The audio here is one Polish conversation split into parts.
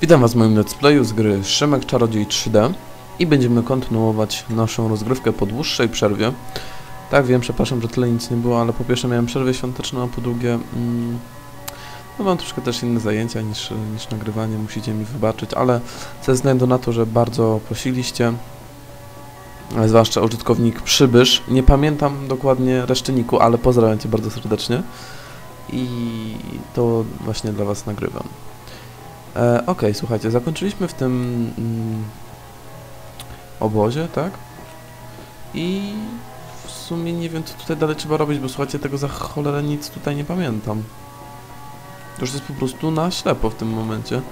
Witam Was w moim let's playu z gry Szymek Czarodziej 3D i będziemy kontynuować naszą rozgrywkę po dłuższej przerwie. Tak, wiem, przepraszam, że tyle nic nie było, ale po pierwsze miałem przerwę świąteczną, a po drugie mm, no mam troszkę też inne zajęcia niż, niż nagrywanie, musicie mi wybaczyć, ale ze względu na to, że bardzo prosiliście, zwłaszcza użytkownik Przybysz, nie pamiętam dokładnie reszczyniku, ale pozdrawiam Cię bardzo serdecznie i to właśnie dla Was nagrywam. E, Okej, słuchajcie, zakończyliśmy w tym mm, obozie, tak? I w sumie nie wiem, co tutaj dalej trzeba robić, bo słuchajcie, tego za cholerę nic tutaj nie pamiętam. To już jest po prostu na ślepo w tym momencie.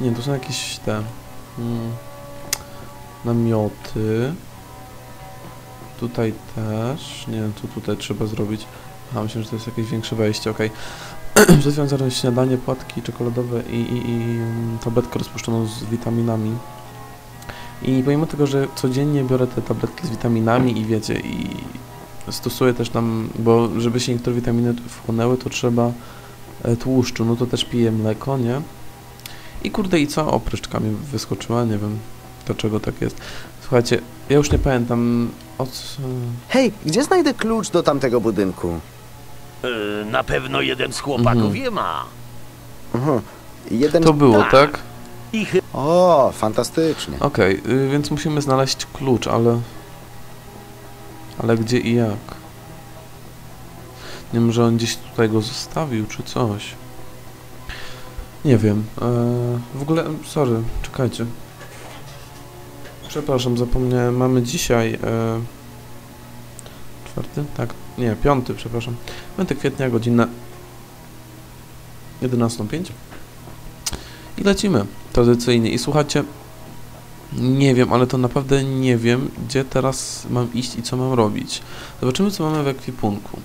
Nie, to są jakieś te... Mm, namioty. Tutaj też. Nie wiem, co tutaj trzeba zrobić. Aha, myślę, że to jest jakieś większe wejście, okej. Przed chwilą śniadanie, płatki czekoladowe i, i, i tabletkę rozpuszczoną z witaminami. I pomimo tego, że codziennie biorę te tabletki z witaminami i wiecie, i stosuję też tam, bo żeby się niektóre witaminy wchłonęły, to trzeba e, tłuszczu, no to też piję mleko, nie? I kurde, i co? Opryszczka mi wyskoczyła, nie wiem dlaczego tak jest. Słuchajcie, ja już nie pamiętam o co... Hej, gdzie znajdę klucz do tamtego budynku? E, Na pewno jeden z chłopaków Mhm. je ma. Mhm. Jeden... To było, tak. tak? I chy... O, fantastycznie. Okej, y, więc musimy znaleźć klucz, ale... Ale gdzie i jak? Nie wiem, że on gdzieś tutaj go zostawił, czy coś. Nie wiem. E, w ogóle, sorry, czekajcie. Przepraszam, zapomniałem, mamy dzisiaj... E, czwarty? Tak, nie, piąty, przepraszam. 5 kwietnia, godzina 11.05. I lecimy, tradycyjnie. I słuchajcie, nie wiem, ale to naprawdę nie wiem, gdzie teraz mam iść i co mam robić. Zobaczymy, co mamy w ekwipunku.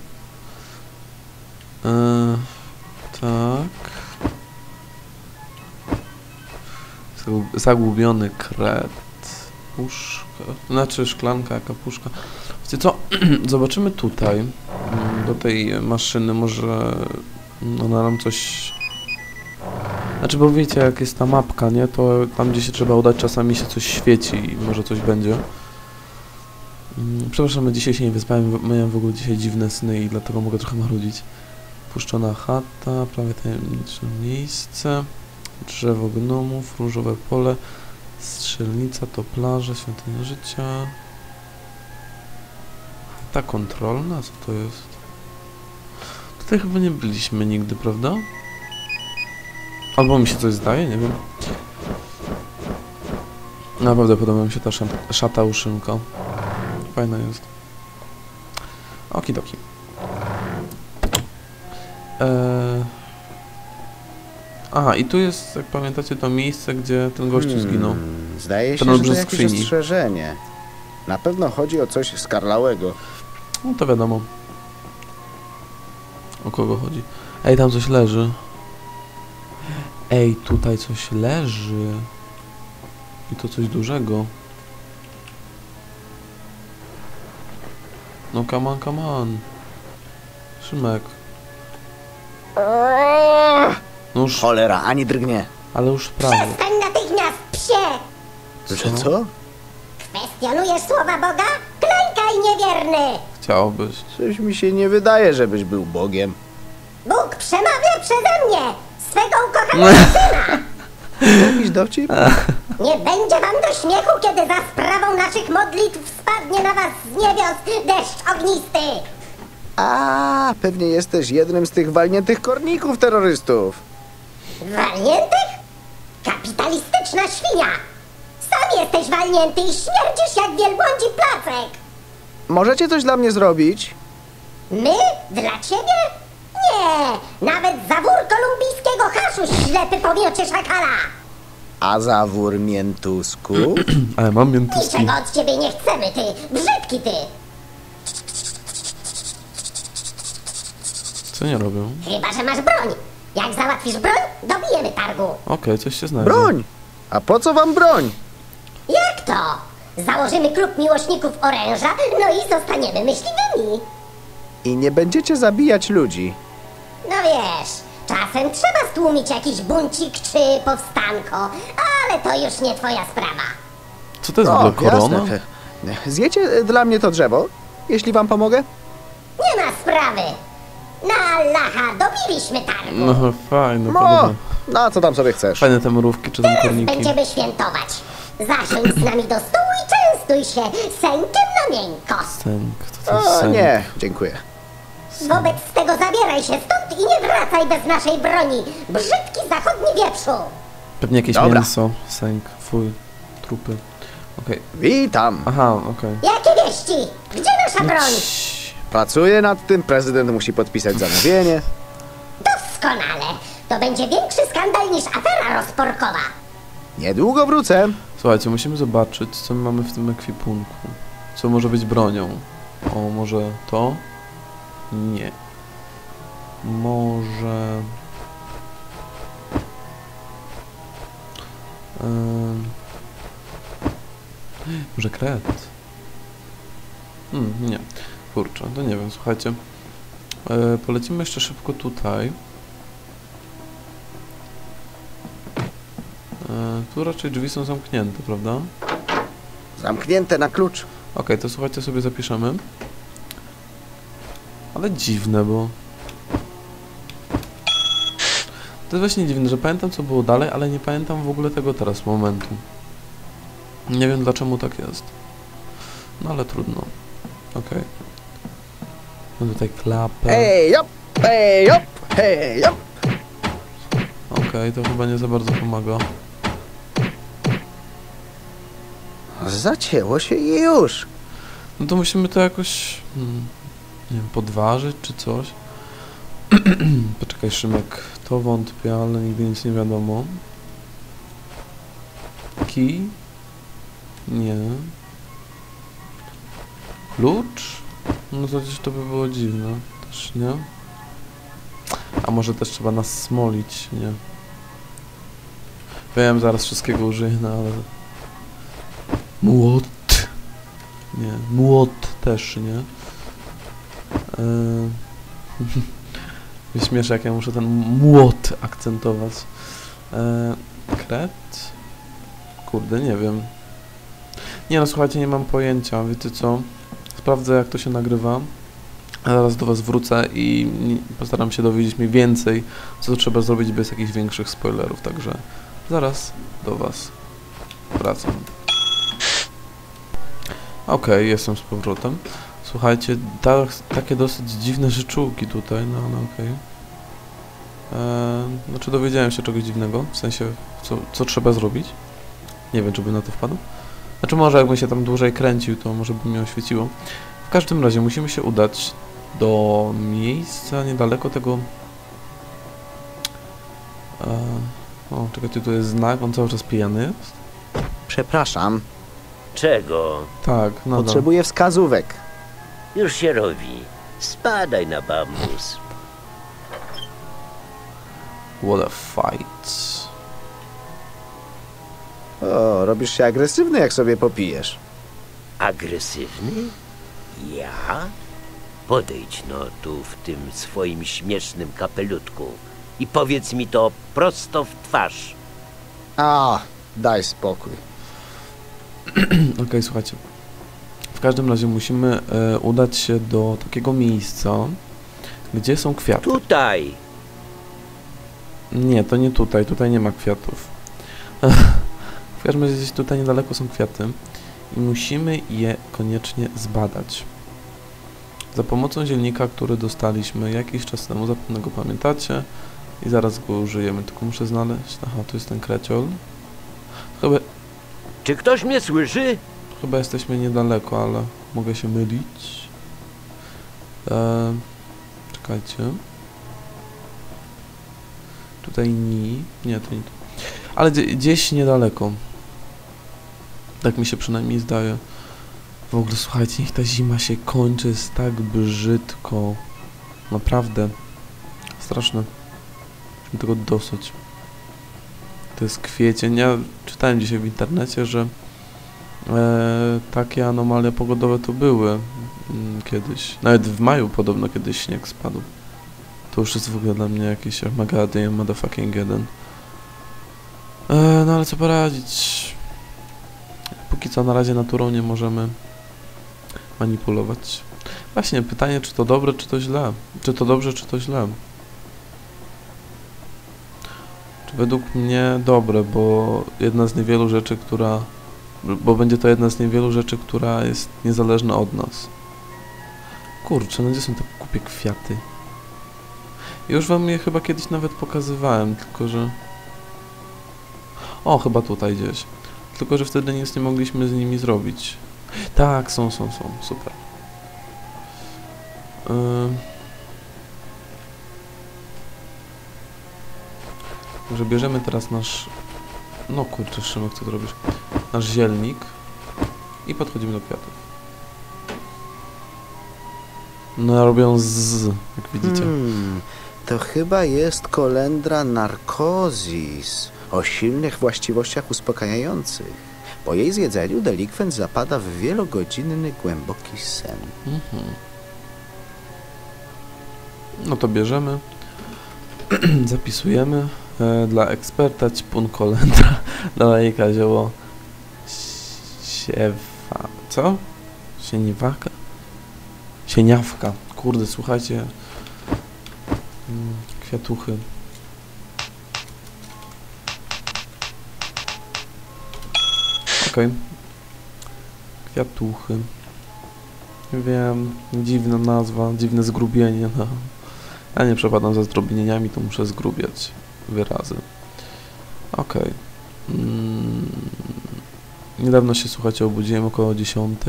Eee, tak. Zagub- Zagubiony kret. Puszka. Znaczy szklanka, jaka puszka. Wiecie co? Zobaczymy tutaj. mm, Do tej maszyny. Może ona nam coś znaczy, bo wiecie, jak jest ta mapka, nie? To tam, gdzie się trzeba udać, czasami się coś świeci i może coś będzie. Mm, Przepraszam, dzisiaj się nie wyspałem, miałem w ogóle dzisiaj dziwne sny i dlatego mogę trochę marudzić. Puszczona chata, prawie tajemnicze miejsce, drzewo gnomów, różowe pole, strzelnica to plaża, świątynia życia. Ta kontrolna, co to jest? Tutaj chyba nie byliśmy nigdy, prawda? Albo mi się coś zdaje, nie wiem. Naprawdę podoba mi się ta szat- szata uszynka. Fajna jest. Okidoki. Eee... Aha, i tu jest, jak pamiętacie, to miejsce, gdzie ten gościu zginął. Hmm, Zdaje się, że to jakieś skrzyni. ostrzeżenie. Na pewno chodzi o coś skarlałego. No to wiadomo. O kogo chodzi? Ej, tam coś leży. Ej, tutaj coś leży. I to coś dużego. No come on, come on. Szymek. No już, Cholera, ani drgnie. ale już prawie. Przestań natychmiast, psie! Że co? Kwestionujesz słowa Boga? Klękaj, niewierny! Chciałbyś. Coś mi się nie wydaje, żebyś był Bogiem. Bóg przemawia przeze mnie! Swego ukochanego syna! Jakiś dowcip? Nie będzie wam do śmiechu, kiedy za sprawą naszych modlitw spadnie na was z niebios deszcz ognisty! A, pewnie jesteś jednym z tych walniętych korników terrorystów. Walniętych? Kapitalistyczna świnia! Sam jesteś walnięty i śmierdzisz jak wielbłądzi placek! Możecie coś dla mnie zrobić? My? Dla ciebie? Nie! Nawet zawór kolumbijskiego haszu ślepy pomiocie szakala! A zawór miętusku? Ale mam miętuski. Niczego od ciebie nie chcemy, ty! Brzydki ty! Co nie robią? Chyba, że masz broń! Jak załatwisz broń, dobijemy targu! Okej, coś się znajdzie. Broń! A po co wam broń? Jak to? Założymy klub miłośników oręża, no i zostaniemy myśliwymi. I nie będziecie zabijać ludzi. No wiesz, czasem trzeba stłumić jakiś buncik czy powstanko, ale to już nie twoja sprawa. Co to jest w ogóle korona? jasne. Zjecie e, dla mnie to drzewo, jeśli wam pomogę? Nie ma sprawy. Na lacha dobiliśmy targu. No fajne, No, podobne. na co tam sobie chcesz? Fajne te mrówki czy tam korniki. Będziemy świętować. Zasiądź z nami do stołu i częstuj się sękiem na miękko. Sęk, to to jest O, sęk. nie, dziękuję. Wobec tego zabieraj się stąd i nie wracaj bez naszej broni. Brzydki zachodni wieprzu. Pewnie jakieś Dobra. mięso, sęk, fuj, trupy. Okej, Witam. aha, okej. Jakie wieści? Gdzie nasza broń? Ciii. Pracuję nad tym, prezydent musi podpisać zamówienie. Doskonale. To będzie większy skandal niż afera rozporkowa. Niedługo wrócę. Słuchajcie, musimy zobaczyć, co my mamy w tym ekwipunku. Co może być bronią. O, może to? Nie. Może... Ym... Może kret? Hmm, nie. Kurczę, to nie wiem, słuchajcie. E, polecimy jeszcze szybko tutaj. E, tu raczej drzwi są zamknięte, prawda? Zamknięte na klucz. Okej, to słuchajcie, sobie zapiszemy. Ale dziwne, bo... To jest właśnie dziwne, że pamiętam co było dalej, ale nie pamiętam w ogóle tego teraz momentu. Nie wiem dlaczego tak jest. No ale trudno. Okej. Mam tutaj klapę. Hej, jop, hej, jop, hej, jop. Okej, to chyba nie za bardzo pomaga. Zacięło się i już. No to musimy to jakoś, hmm, nie wiem, podważyć czy coś. Poczekaj, Szymek, to wątpię, ale nigdy nic nie wiadomo. Kij? Nie. Klucz? No to gdzieś to by było dziwne. Też nie. A może też trzeba nas smolić, nie. Wiem, zaraz wszystkiego użyję, no ale... Młot. Nie, młot też, nie? Yy... Śmieszę, jak ja muszę ten młot akcentować. Yy... Kret? Kurde, nie wiem. Nie no, słuchajcie, nie mam pojęcia, wiecie co? Sprawdzę, jak to się nagrywa. Zaraz do was wrócę i postaram się dowiedzieć mi więcej, co trzeba zrobić bez jakichś większych spoilerów, także zaraz do was wracam. Okej, jestem z powrotem. Słuchajcie, ta, takie dosyć dziwne życzółki tutaj, no ale okej. Eee, Znaczy dowiedziałem się czegoś dziwnego, w sensie co, co trzeba zrobić. Nie wiem, czy bym na to wpadł. Znaczy może jakbym się tam dłużej kręcił, to może by mnie oświeciło. W każdym razie musimy się udać do miejsca niedaleko tego... Eee, o, czekajcie, tu jest znak, on cały czas pijany jest? Przepraszam, Czego? Tak, nadal. potrzebuję wskazówek. Już się robi. Spadaj na bambus. What a fight. O, robisz się agresywny, jak sobie popijesz. Agresywny? Ja? Podejdź no tu w tym swoim śmiesznym kapelutku i powiedz mi to prosto w twarz. A, daj spokój. Okej, słuchajcie. W każdym razie musimy e, udać się do takiego miejsca, gdzie są kwiaty. Tutaj! Nie, to nie tutaj, tutaj nie ma kwiatów. w każdym razie gdzieś tutaj niedaleko są kwiaty i musimy je koniecznie zbadać. Za pomocą zielnika, który dostaliśmy jakiś czas temu, zapewne go pamiętacie i zaraz go użyjemy, tylko muszę znaleźć... Aha, tu jest ten kreciol. Chyba, Czy ktoś mnie słyszy? Chyba jesteśmy niedaleko, ale mogę się mylić. Eee, czekajcie. Tutaj ni. Nie, to nie to. Ale gdzie- gdzieś niedaleko. Tak mi się przynajmniej zdaje. W ogóle słuchajcie, niech ta zima się kończy, jest tak brzydko. Naprawdę. Straszne. Mam tego dosyć. To jest kwiecień. Ja czytałem dzisiaj w internecie, że E, takie anomalie pogodowe tu były mm, kiedyś. Nawet w maju podobno kiedyś śnieg spadł. To już jest w ogóle dla mnie jakiś Armageddon motherfucking jeden. E, no ale co poradzić? Póki co na razie naturą nie możemy manipulować. Właśnie pytanie, czy to dobre, czy to źle? Czy to dobrze, czy to źle? Czy według mnie dobre, bo jedna z niewielu rzeczy, która bo będzie to jedna z niewielu rzeczy, która jest niezależna od nas. Kurczę, no gdzie są te kupie kwiaty? Już wam je chyba kiedyś nawet pokazywałem, tylko że... O, chyba tutaj gdzieś. Tylko, że wtedy nic nie mogliśmy z nimi zrobić. Tak, są, są, są, super. Może bierzemy teraz nasz... No kurczę, Szymek, co robisz? Nasz zielnik i podchodzimy do kwiatów. No robią z, jak widzicie. Hmm, to chyba jest kolendra narkozis o silnych właściwościach uspokajających. Po jej zjedzeniu delikwent zapada w wielogodzinny, głęboki sen. Mhm. No to bierzemy, zapisujemy. E, dla eksperta ćpun kolendra, dla laika zioło siewa... co? Sieniwaka? Sieniawka. Kurde, słuchajcie. Mm, Kwiatuchy. Okej. Kwiatuchy. Wiem, dziwna nazwa, dziwne zgrubienie. No. Ja nie przepadam za zdrobnieniami, to muszę zgrubiać wyrazy. Okej. Mm. Niedawno się, słuchajcie, obudziłem około 10.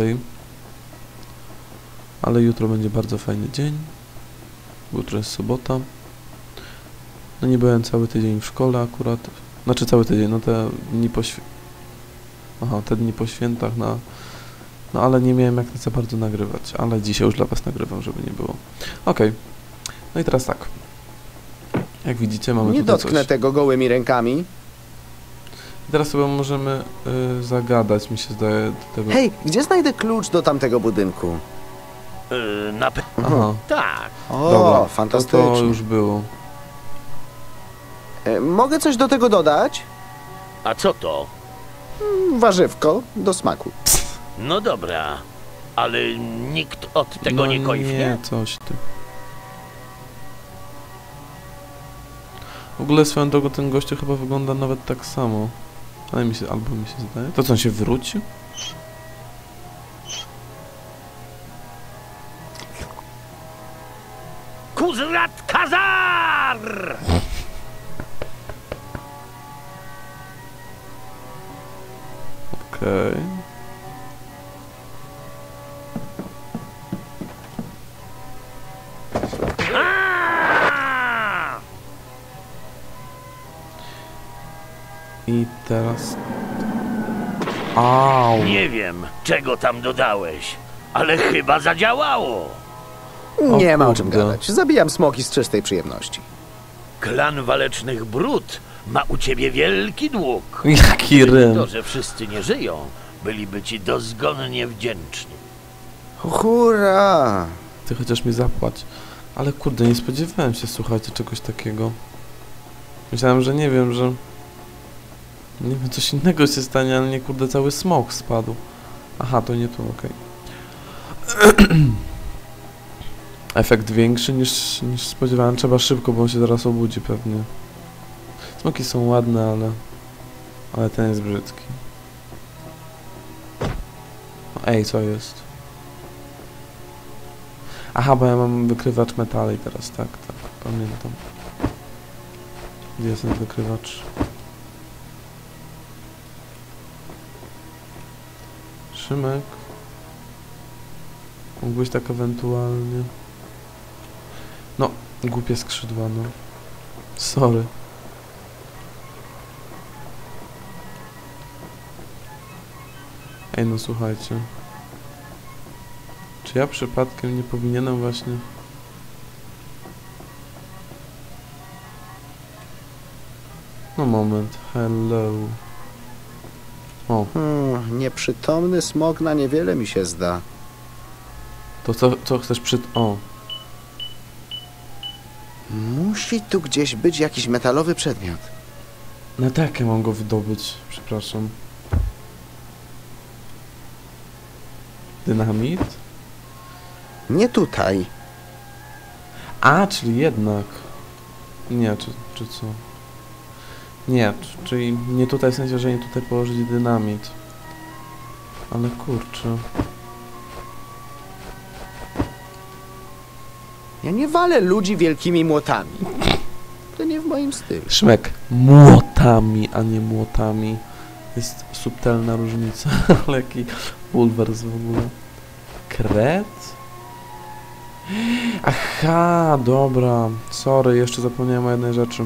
Ale jutro będzie bardzo fajny dzień. Jutro jest sobota. No nie byłem cały tydzień w szkole akurat. Znaczy cały tydzień, no te dni po świ- Aha, te dni po świętach na... No ale nie miałem jak za bardzo nagrywać. Ale dzisiaj już dla was nagrywam, żeby nie było. Okej. No i teraz tak. Jak widzicie mamy Nie tutaj dotknę coś. tego gołymi rękami. I teraz sobie możemy y, zagadać, mi się zdaje, do tego... Hej, gdzie znajdę klucz do tamtego budynku? Yy, na pewno Aha, tak. O, dobra, to, fantastycznie. to już było. E, Mogę coś do tego dodać? A co to? Mm, Warzywko do smaku. No dobra, ale nikt od tego no nie nie, kojfnie? coś ty. W ogóle swoją drogą ten gościu chyba wygląda nawet tak samo. Ale mi się, albo mi się zdaje. To co, on się wrócił? Kuzrat Kazar! Okej. A! I teraz... Au! Nie wiem, czego tam dodałeś, ale chyba zadziałało. O Nie ma o czym gadać. Zabijam smoki z czystej przyjemności. Klan Walecznych Brud ma u ciebie wielki dług. Jaki rym! To, że wszyscy nie żyją, byliby ci dozgonnie wdzięczni. Hurra! Ty chociaż mi zapłać. Ale kurde, nie spodziewałem się, słuchajcie, czegoś takiego. Myślałem, że nie wiem, że... Nie wiem, coś innego się stanie, ale nie kurde, cały smok spadł. Aha, to nie tu, okej. Efekt większy niż, niż spodziewałem. Trzeba szybko, bo on się zaraz obudzi pewnie. Smoki są ładne, ale... Ale ten jest brzydki. Ej, co jest? Aha, bo ja mam wykrywacz metali teraz, tak, tak, pamiętam. Gdzie jest ten wykrywacz? Szymek? Mógłbyś tak ewentualnie... No, głupie skrzydła, no. Sorry. Ej, no słuchajcie. Czy ja przypadkiem nie powinienem właśnie... No moment, hello. O, Hmm, nieprzytomny smok na niewiele mi się zda. to co, co chcesz przy... O, Musi tu gdzieś być jakiś metalowy przedmiot. na takie mam go wydobyć, przepraszam. Dynamit? Nie tutaj. A, czyli jednak. Nie, czy, czy co? Nie, czyli nie tutaj, w sensie, że nie tutaj położyć dynamit. Ale kurczę. Ja nie walę ludzi wielkimi młotami. To nie w moim stylu. Szmek. Młotami, a nie młotami. Jest subtelna różnica. Ale jaki bulwers w ogóle. Kret? Aha, dobra. Sorry, jeszcze zapomniałem o jednej rzeczy.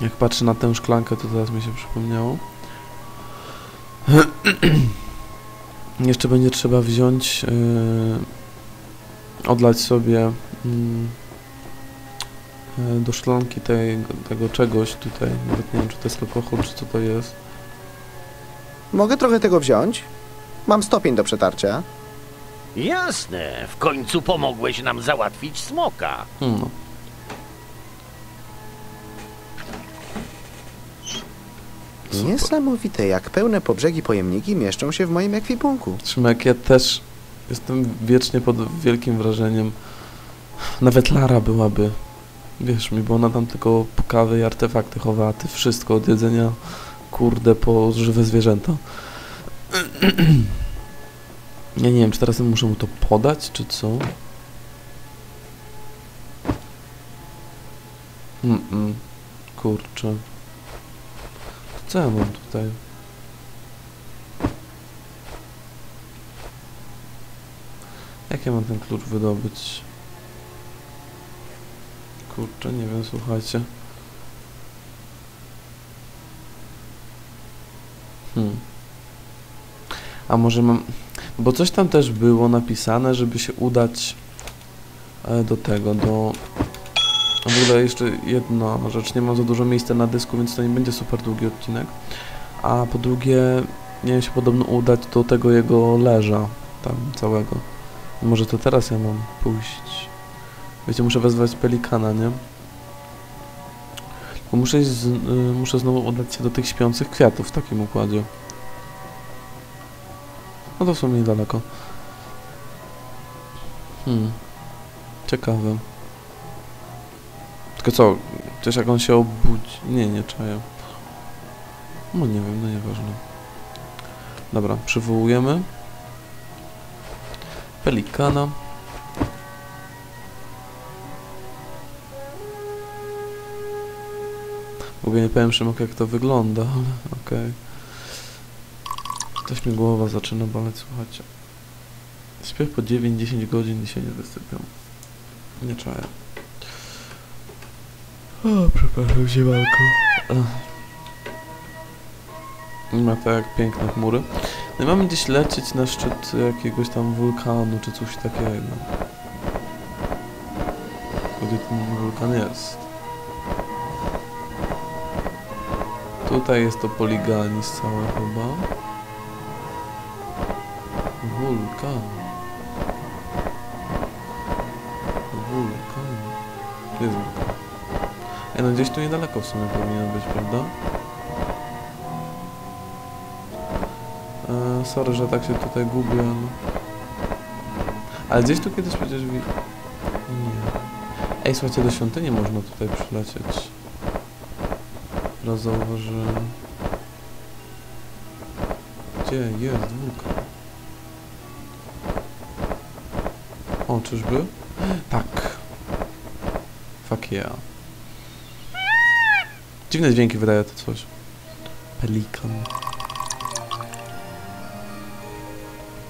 Jak patrzę na tę szklankę, to teraz mi się przypomniało. jeszcze będzie trzeba wziąć, yy, odlać sobie mm, yy, do szklanki tej, tego czegoś tutaj. Nawet nie wiem, czy to jest alkohol, czy co to jest. Mogę trochę tego wziąć? Mam stopień do przetarcia. Jasne, w końcu pomogłeś nam załatwić smoka. Hmm. Super. Niesamowite, jak pełne po brzegi pojemniki mieszczą się w moim ekwipunku. Szymek, ja też jestem wiecznie pod wielkim wrażeniem. Nawet Lara byłaby. Wiesz mi, bo ona tam tylko kawy i artefakty chowa, a ty wszystko od jedzenia, kurde, po żywe zwierzęta. Ja nie wiem, czy teraz muszę mu to podać, czy co? Mm, -mm. kurczę. Co ja mam tutaj? Jak ja mam ten klucz wydobyć? Kurczę, nie wiem, słuchajcie. Hmm. A może mam... Bo coś tam też było napisane, żeby się udać e, do tego, do... A w ogóle jeszcze jedna rzecz, nie mam za dużo miejsca na dysku, więc to nie będzie super długi odcinek. A po drugie, miałem się podobno udać do tego jego leża, tam całego. Może to teraz ja mam pójść. Wiecie, muszę wezwać pelikana, nie? Bo muszę, z, y, muszę znowu udać się do tych śpiących kwiatów w takim układzie. No to w sumie niedaleko. Hmm. Ciekawe. Tylko co? Też jak on się obudzi... Nie, nie czaję. No nie wiem, no nieważne. Dobra, przywołujemy. Pelikana. W ogóle nie powiem Szymok jak to wygląda, ale okej. Też mi głowa zaczyna boleć, słuchajcie. Śpię po 9-10 godzin i się nie wysypiam. Nie czaję. O, przepraszam, ziemalko. Nie ma tak piękne chmury. No i mamy gdzieś lecieć na szczyt jakiegoś tam wulkanu, czy coś takiego. Gdzie ten wulkan jest? Tutaj jest to poliganis całe chyba. Wulkan. Wulkan. Gdzie jest wulkan? Ej, no gdzieś tu niedaleko w sumie powinien być, prawda? E, sorry, że tak się tutaj gubię, ale... Ale gdzieś tu kiedyś przecież. Nie. Ej, słuchajcie, do świątyni można tutaj przylecieć. Teraz zauważyłem. Gdzie jest wulkan? O, czyżby? Tak. Fuck yeah. Dziwne dźwięki wydaje to coś. Pelikan.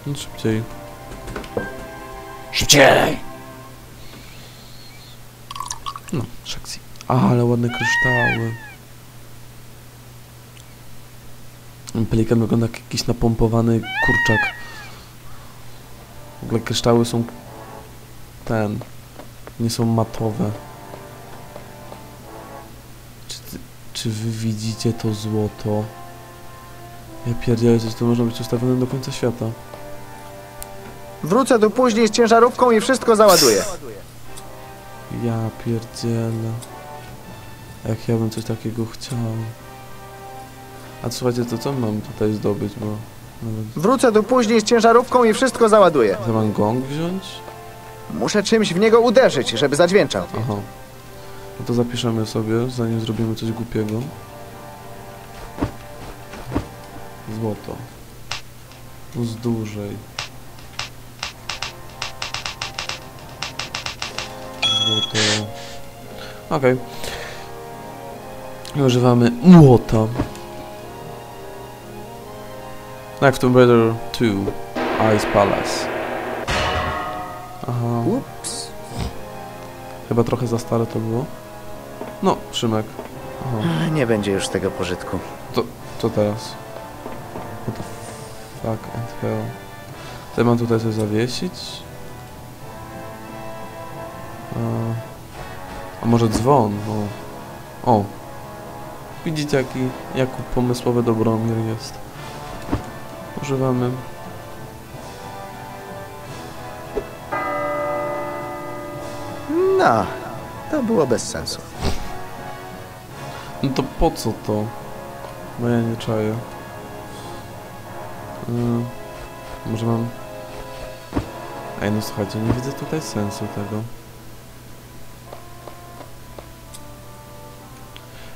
No szybciej. Szybciej! No, szekcji. Ale ładne kryształy. Pelikan wygląda jak jakiś napompowany kurczak. W ogóle kryształy są ten. Nie są matowe. Czy, czy wy widzicie to złoto? Ja pierdzielę, że to można być ustawione do końca świata. Wrócę tu później z ciężarówką i wszystko załaduję. Ja pierdzielę. Jak ja bym coś takiego chciał. A słuchajcie, to co mam tutaj zdobyć, bo... Nawet... Wrócę tu później z ciężarówką i wszystko załaduję. Ja mam gong wziąć? Muszę czymś w niego uderzyć, żeby zadźwięczał. Aha. No to zapiszemy sobie, zanim zrobimy coś głupiego. Złoto. Z dłużej. Złoto. Okej. I używamy młota. W Tomb Raider 2 Ice Palace. Aha. Ups. Chyba trochę za stare to było. No, Szymek. Aha. Nie będzie już tego pożytku. Co teraz? What the fuck and hell? Ja mam tutaj coś zawiesić? A, może dzwon? O. o. Widzicie jaki, jak pomysłowy Dobromir jest. Używamy. No, to było bez sensu. No to po co to? Bo ja nie czaję. Yy, może mam... Ej, no słuchajcie, nie widzę tutaj sensu tego.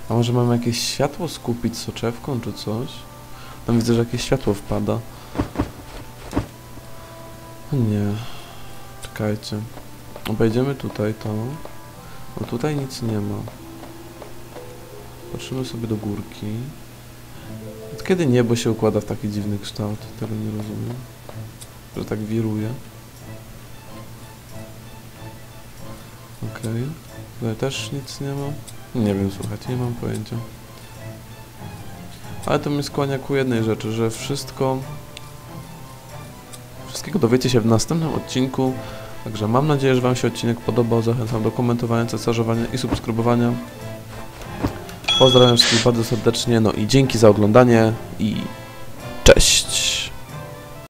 A może mam jakieś światło skupić soczewką czy coś? Tam widzę, że jakieś światło wpada. Nie. Czekajcie. Obejdziemy tutaj to. Bo tutaj nic nie ma. Patrzymy sobie do górki. Od kiedy niebo się układa w taki dziwny kształt? Tego nie rozumiem. Że tak wiruje. Okej. Tutaj też nic nie ma. Nie wiem, słuchajcie, nie mam pojęcia. Ale to mnie skłania ku jednej rzeczy, że wszystko... Wszystkiego dowiecie się w następnym odcinku. Także mam nadzieję, że Wam się odcinek podobał. Zachęcam do komentowania, cesarzowania i subskrybowania. Pozdrawiam wszystkich bardzo serdecznie, no i dzięki za oglądanie i!